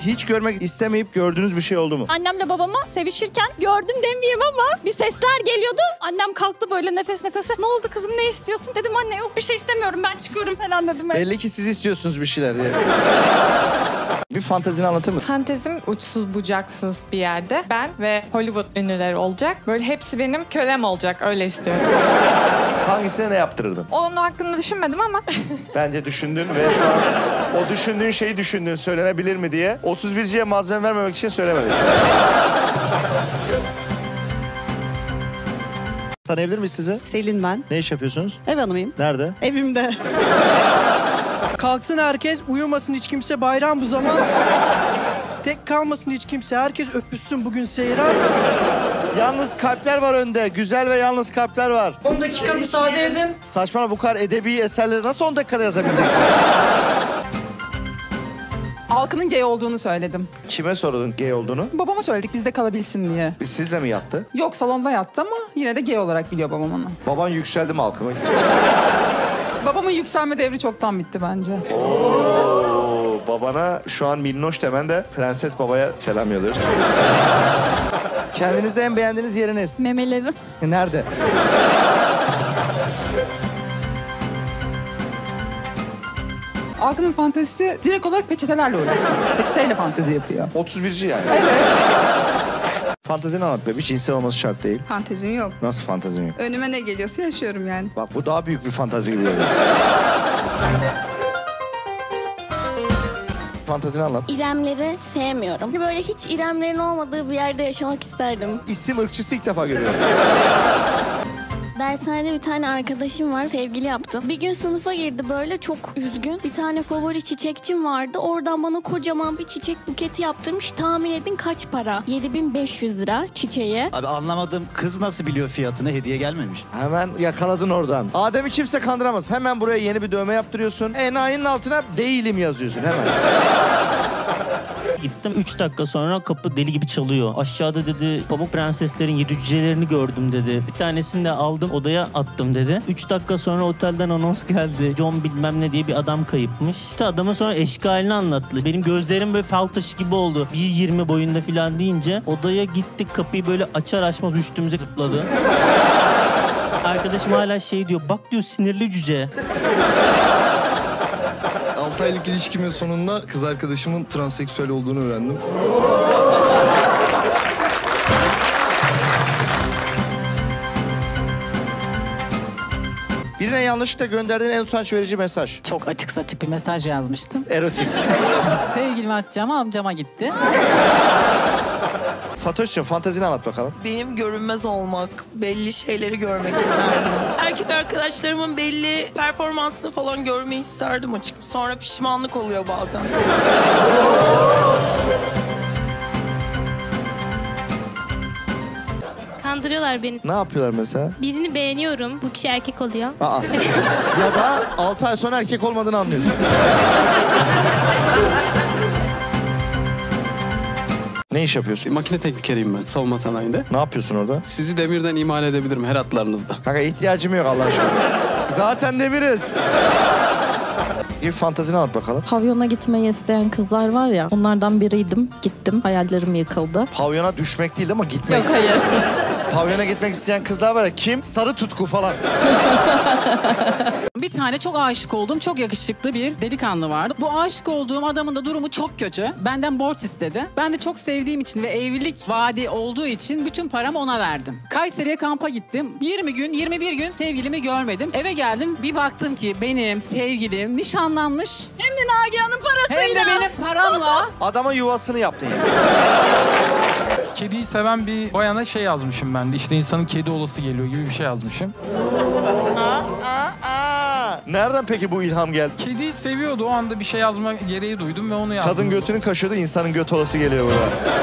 Hiç görmek istemeyip gördüğünüz bir şey oldu mu? Annemle babama sevişirken gördüm demeyeyim ama bir sesler geliyordu. Annem kalktı böyle nefes nefese. Ne oldu kızım ne istiyorsun? Dedim anne yok bir şey istemiyorum ben çıkıyorum falan dedim. Belli ki siz istiyorsunuz bir şeyler diye. bir fantezini anlatır mısın? Fantezim uçsuz bucaksız bir yerde. Ben ve Hollywood ünlüleri olacak. Böyle hepsi benim kölem olacak. Öyle istiyorum. Hangisine ne yaptırırdın? Onun hakkında düşünmedim ama Bence düşündün ve şu an o düşündüğün şeyi düşündün söylenebilir mi diye. 31'ciye malzeme vermemek için söylemedin. Tanıyabilir miyiz sizi? Selin ben. Ne iş yapıyorsunuz? Ev hanımıyım. Nerede? Evimde. Kalksın herkes, uyumasın hiç kimse bayram bu zaman. Tek kalmasın hiç kimse, herkes öpüşsün bugün seyran. Yalnız kalpler var önde. Güzel ve yalnız kalpler var. 10 dakika müsaade edin. Saçmalama bu kadar edebi eserleri nasıl 10 dakikada yazabileceksin? Halkının gay olduğunu söyledim. Kime sordun gay olduğunu? Babama söyledik bizde kalabilsin diye. Sizle mi yattı? Yok salonda yattı ama yine de gay olarak biliyor babam onu. Baban yükseldi mi halkıma? Babamın yükselme devri çoktan bitti bence. Oo, babana şu an minnoş demen de prenses babaya selam yolluyoruz. Kendinizde en beğendiğiniz yeriniz Memelerim. nerede? Halkının fantezisi direkt olarak peçetelerle uğraşıyor. Peçeteyle fantezi yapıyor. 31'ci yani. Evet. Fantezini anlat be. Bir cinsel olması şart değil. Fantezim yok. Nasıl fantezin yok? Önüme ne geliyorsa yaşıyorum yani. Bak bu daha büyük bir fantazi gibi geliyor. Fantezini anlat. İremleri sevmiyorum. Böyle hiç İremlerin olmadığı bir yerde yaşamak isterdim. İsim ırkçısı ilk defa görüyorum. Dershanede bir tane arkadaşım var, sevgili yaptım. Bir gün sınıfa girdi böyle çok üzgün. Bir tane favori çiçekçim vardı. Oradan bana kocaman bir çiçek buketi yaptırmış. Tahmin edin kaç para? 7500 lira çiçeğe. Abi anlamadım kız nasıl biliyor fiyatını hediye gelmemiş. Hemen yakaladın oradan. Adem'i kimse kandıramaz. Hemen buraya yeni bir dövme yaptırıyorsun. Enayinin altına değilim yazıyorsun hemen. Gittim 3 dakika sonra kapı deli gibi çalıyor. Aşağıda dedi Pamuk Prenseslerin yedi cücelerini gördüm dedi. Bir tanesini de aldım odaya attım dedi. 3 dakika sonra otelden anons geldi. John bilmem ne diye bir adam kayıpmış. İşte adama sonra eşkalini anlattı. Benim gözlerim böyle fal taşı gibi oldu. 1.20 boyunda falan deyince odaya gittik kapıyı böyle açar açmaz üstümüze zıpladı. Arkadaşım hala şey diyor bak diyor sinirli cüce. 6 aylık ilişkimin sonunda kız arkadaşımın transseksüel olduğunu öğrendim. Birine yanlışlıkla gönderdiğin en utanç verici mesaj. Çok açık saçık bir mesaj yazmıştım. Erotik. Sevgilimi atacağıma amcama gitti. Fatoş'cum fantezini anlat bakalım. Benim görünmez olmak, belli şeyleri görmek isterdim. Erkek arkadaşlarımın belli performansını falan görmeyi isterdim açık. Sonra pişmanlık oluyor bazen. Kandırıyorlar beni. Ne yapıyorlar mesela? Birini beğeniyorum. Bu kişi erkek oluyor. Aa. ya da 6 ay sonra erkek olmadığını anlıyorsun. iş yapıyorsun? Makine teknikeriyim ben savunma sanayinde. Ne yapıyorsun orada? Sizi demirden imal edebilirim her hatlarınızda. Kanka ihtiyacım yok Allah aşkına. Zaten demiriz. Bir fantezini anlat bakalım. Pavyona gitmeyi isteyen kızlar var ya onlardan biriydim. Gittim hayallerim yıkıldı. Pavyona düşmek değil ama gitmek. Yok hayır. Pavyona gitmek isteyen kızlar var ya kim? Sarı tutku falan. Bir tane çok aşık olduğum çok yakışıklı bir delikanlı vardı. Bu aşık olduğum adamın da durumu çok kötü. Benden borç istedi. Ben de çok sevdiğim için ve evlilik vaadi olduğu için bütün paramı ona verdim. Kayseri'ye kampa gittim. 20 gün 21 gün sevgilimi görmedim. Eve geldim bir baktım ki benim sevgilim nişanlanmış. Hem de Nagihan'ın parasıyla. Hem de benim paramla. Adama yuvasını yaptın yani. Kediyi seven bir bayana şey yazmışım ben de. İşte insanın kedi olası geliyor gibi bir şey yazmışım. Nereden peki bu ilham geldi? Kediyi seviyordu o anda bir şey yazma gereği duydum ve onu yazdım. Kadın götünün kaşıdı insanın göt olası geliyor burada.